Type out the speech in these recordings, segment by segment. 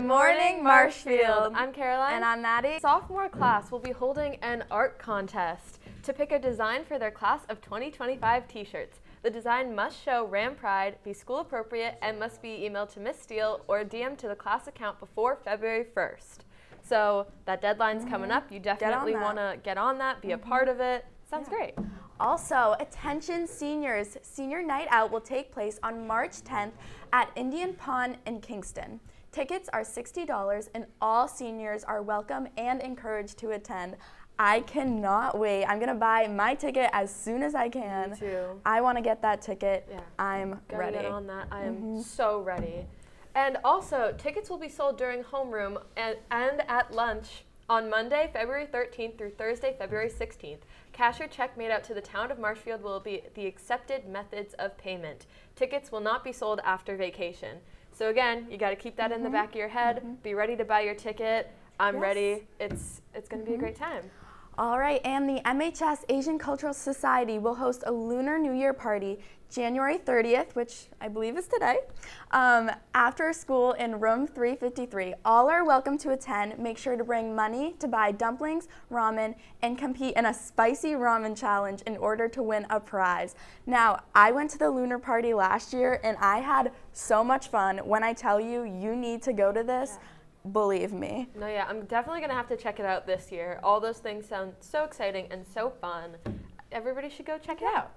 Good morning, Marshfield. I'm Caroline. And I'm Maddie. Sophomore class will be holding an art contest to pick a design for their class of 2025 t-shirts. The design must show Ram Pride, be school appropriate, and must be emailed to Miss Steele or DM to the class account before February 1st. So that deadline's Mm-hmm. coming up. You definitely want to get on that, be a part of it. Sounds great. Also, attention seniors, senior night out will take place on March 10th at Indian Pond in Kingston. Tickets are $60 and all seniors are welcome and encouraged to attend. I cannot wait. I'm going to buy my ticket as soon as I can. Me too. I want to get that ticket. Yeah. I'm Gotta ready. get on that. I am Mm-hmm. so ready. And also, tickets will be sold during homeroom and, and at lunch on Monday, February 13th through Thursday, February 16th. Cash or check made out to the town of Marshfield will be the accepted methods of payment. Tickets will not be sold after vacation. So again, you got to keep that in the mm-hmm. back of your head. Mm-hmm. Be ready to buy your ticket. I'm Yes. ready. It's it's going to be a mm-hmm. great time. All right, and the MHS Asian Cultural Society will host a Lunar New Year party January 30th, which I believe is today, um, after school in room 353. All are welcome to attend. Make sure to bring money to buy dumplings, ramen, and compete in a spicy ramen challenge in order to win a prize. Now, I went to the Lunar party last year and I had so much fun. When I tell you, you need to go to this, believe me. No, yeah, I'm definitely gonna have to check it out this year. All those things sound so exciting and so fun. Everybody should go check it out.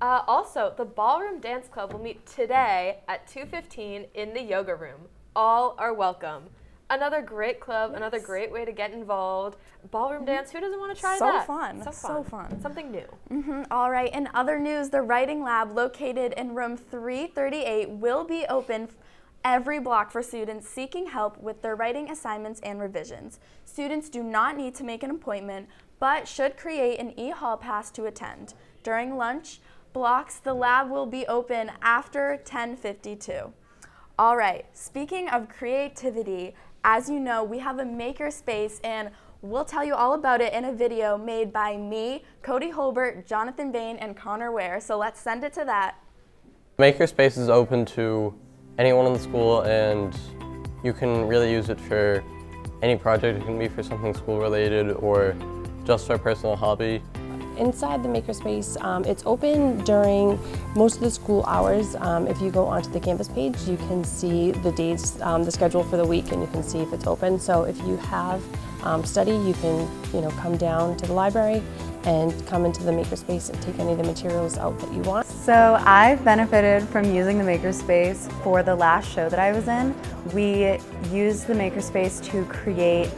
Uh, also, the Ballroom Dance Club will meet today at 2:15 in the yoga room. All are welcome. Another great club, another great way to get involved. Ballroom dance, who doesn't want to try So that? fun, So fun, so fun. Something new. Mhm, All right. In other news, the writing lab located in room 338 will be open every block for students seeking help with their writing assignments and revisions. Students do not need to make an appointment, but should create an e-hall pass to attend. During lunch blocks, the lab will be open after 1052. All right, speaking of creativity, as you know, we have a makerspace and we'll tell you all about it in a video made by me, Cody Holbert, Jonathan Bain, and Connor Wehr. So let's send it to that. Makerspace is open to anyone in the school and you can really use it for any project. It can be for something school related or just for a personal hobby. Inside the makerspace, um, it's open during most of the school hours. Um, if you go onto the campus page, you can see the dates, um, the schedule for the week, and you can see if it's open. So if you have um, study, you can, you know, come down to the library and come into the makerspace and take any of the materials out that you want. So I've benefited from using the Makerspace for the last show that I was in. We used the Makerspace to create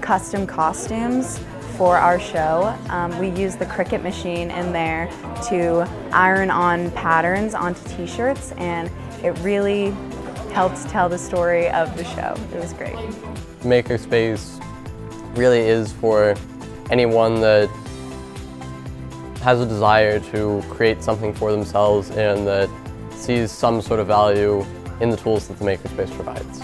custom costumes for our show. Um, we used the Cricut machine in there to iron on patterns onto t-shirts and it really helped tell the story of the show. It was great. Makerspace really is for anyone that has a desire to create something for themselves and that sees some sort of value in the tools that the Makerspace provides.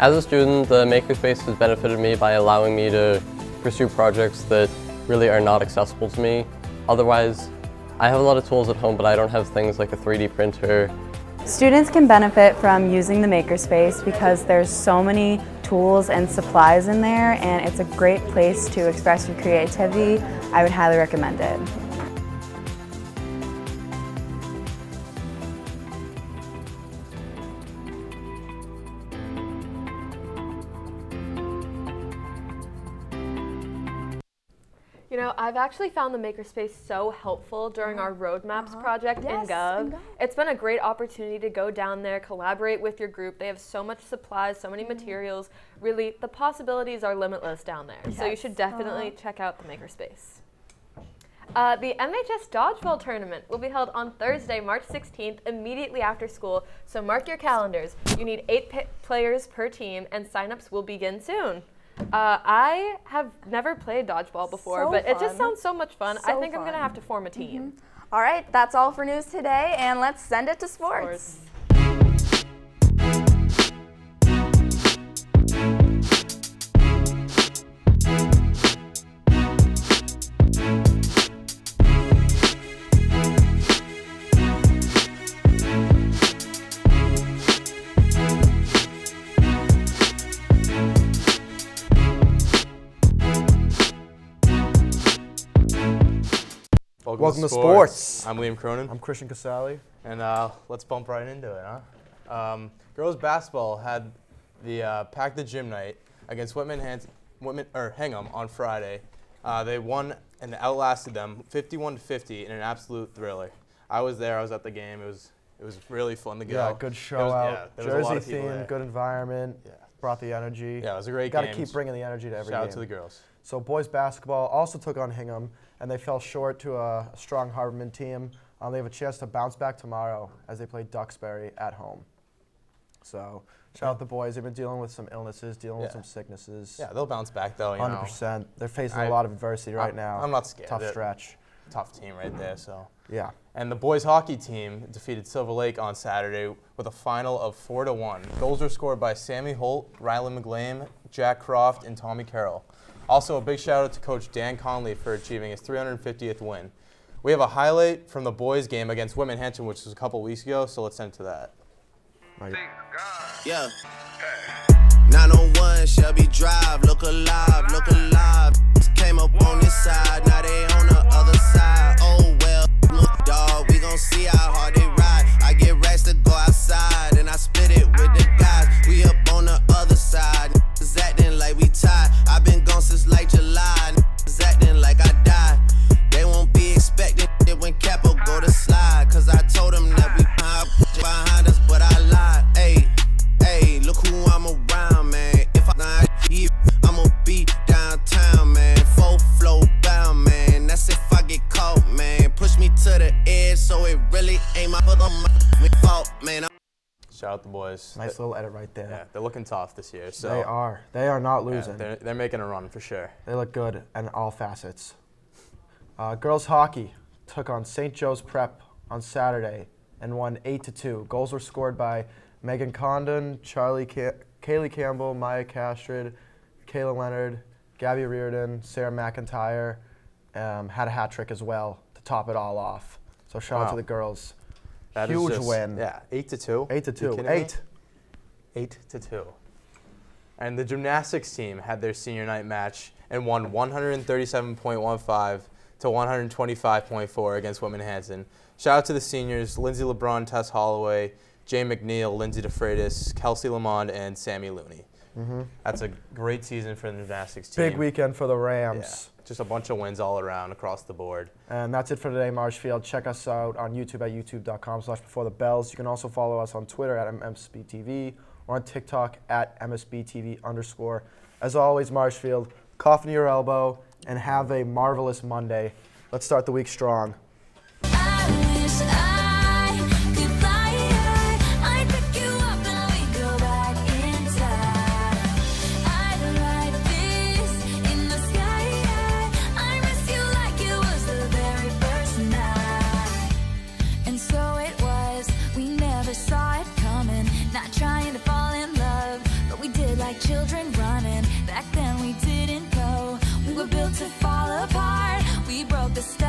As a student, the Makerspace has benefited me by allowing me to pursue projects that really are not accessible to me. Otherwise, I have a lot of tools at home, but I don't have things like a 3D printer Students can benefit from using the Makerspace because there's so many tools and supplies in there and it's a great place to express your creativity. I would highly recommend it. You know, I've actually found the Makerspace so helpful during our roadmaps project Uh-huh. Yes, in Gov. in Gov. It's been a great opportunity to go down there, collaborate with your group. They have so much supplies, so many Mm-hmm. materials. Really, the possibilities are limitless down there. So you should definitely Uh-huh. check out the Makerspace. Uh, the MHS Dodgeball Tournament will be held on Thursday, March 16th, immediately after school. So mark your calendars. You need eight p- players per team, and signups will begin soon. Uh, I have never played dodgeball before, So but it just sounds so much fun. I So think I'm gonna have to form a team. All right, that's all for news today, and let's send it to sports. Sports. Welcome, to, sports. sports. I'm Liam Cronin, I'm Christian Casali. and uh, let's bump right into it, huh? Um, girls basketball had the uh, packed the gym night against Whitman, Hans- Whitman or Hingham on Friday. Uh, they won and outlasted them 51 to 50 in an absolute thriller. I was there. I was at the game. It was it was really fun to go. Yeah, good show was- out. yeah, there was a lot Jersey theme, good environment. Yeah. Brought the energy. Yeah, it was a great game. Got to keep bringing the energy to every Shout game. out to the girls. So boys basketball also took on Hingham, and they fell short to a strong Harborman team. Um, they have a chance to bounce back tomorrow as they play Duxbury at home. So shout out the boys. They've been dealing with some illnesses, dealing with some sicknesses. Yeah, they'll bounce back though. Hundred percent. They're facing I- a lot of adversity right I'm- now. I'm not scared. Tough They're- stretch. tough team right there. So. Yeah. And the boys hockey team defeated Silver Lake on Saturday with a final of 4 to 1. Goals were scored by Sammy Holt, Riley McGlame, Jack Croft, and Tommy Carroll. Also, a big shout out to coach Dan Conley for achieving his 350th win. We have a highlight from the boys game against Whitman Hanson, which was a couple weeks ago, so let's send to that. Yeah. 901 Shelby Drive, look alive. Shout out the boys. Nice little edit right there. Yeah, they're looking tough this year. So They are. They are not yeah, losing. they're, they're making a run for sure. They look good in all facets. Uh, girls hockey took on St. Joe's Prep on Saturday and won 8 to 2. Goals were scored by Megan Condon, Charlie Ca- Kaylee Campbell, Maya Castrid, Kayla Leonard, Gabby Reardon, Sarah McIntyre. Um, had a hat trick as well to top it all off. So shout out to the girls. That Huge just- win. Yeah, 8 to 2. 8 to You 2. kidding me? 8. 8 to 2. And the gymnastics team had their senior night match and won 137.15 to 125.4 against Whitman Hanson. Shout out to the seniors Lindsay LeBron, Tess Holloway, Jay McNeil, Lindsay DeFreitas, Kelsey Lamond, and Sammy Looney. Mm-hmm. That's a great season for the gymnastics team. Big weekend for the Yeah, Rams. Just a bunch of wins all around across the board. And that's it for today, Marshfield. Check us out on YouTube at youtube.com slash before the bells. You can also follow us on Twitter at MSBTV or on TikTok at MSBTV underscore. As always, Marshfield, cough in your elbow and have a marvelous Monday. Let's start the week strong. The quo.